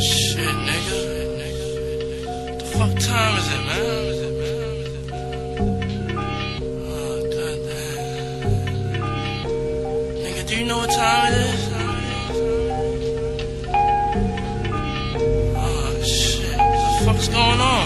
Shit, nigga. The fuck time is it, man? Is it, man? Oh, goddamn. Nigga, do you know what time it is? Oh, shit. What the fuck's going on?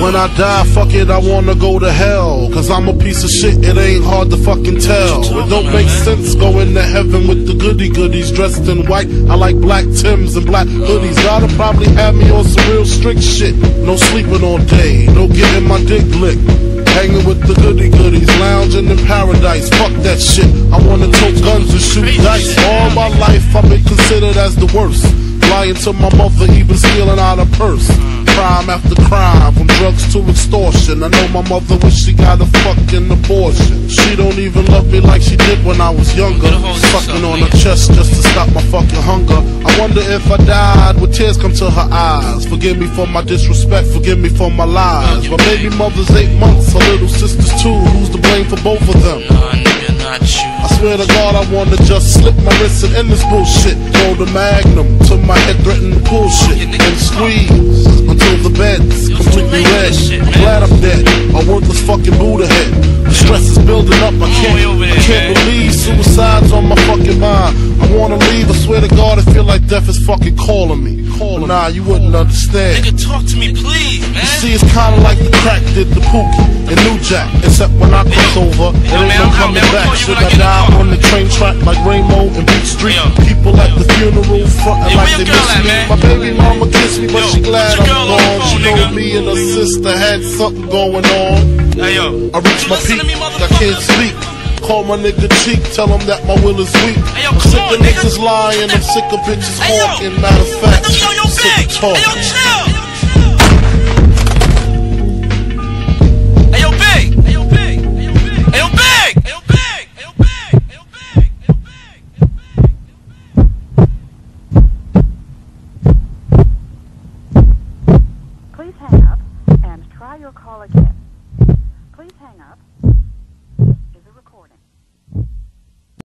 When I die, fuck it, I wanna go to hell. Cause I'm a piece of shit, it ain't hard to fucking tell. It don't make sense going to heaven with the goody goodies dressed in white. I like black Tims and black hoodies. Gotta probably have me on some real strict shit. No sleeping all day, no getting my dick licked. Hanging with the goody goodies, lounging in paradise. Fuck that shit. I wanna tote guns and shoot dice. All my life I've been considered as the worst. Lying to my mother, even stealing out a purse. Crime after crime, drugs to extortion. I know my mother wish she got a fucking abortion. She don't even love me like she did when I was younger. Sucking on her chest just to stop my fucking hunger. I wonder if I died with tears come to her eyes. Forgive me for my disrespect, forgive me for my lies. My baby mother's eight months, her little sister's two. Who's to blame for both of them? Nah, nigga, not you. I swear to God, I wanna just slip my wrist and end this bullshit. Throw the magnum to my head, threaten to pull shit and squeeze until the bed's completely red. I'm glad I'm dead, a worthless fucking Buddha head. The stress is building up, I can't, I can't believe suicide's on my fucking mind. I wanna leave, I swear to God, I feel like death is fucking calling me. Calling nah, you wouldn't understand. Nigga, talk to me, please, man. See, it's kinda like the crack did the Pookie and New Jack. Except when I cross over, it ain't no coming back. Should I die on the train track like Ramo and Beat Street? People at the funeral frontin' like they miss me. My baby mama kissed me, but she glad I'm me and her sister had something going on. Hey, yo. I reached my Listen peak, me, I can't motherfucker. speak. Call my nigga Chic, tell him that my will is weak. Hey, yo, I'm sick on, of niggas lying, I'm sick of bitches Hey, hawking. Matter of fact, Yo, yo, I'm sick of talking. Hey, yo, chill. your call again.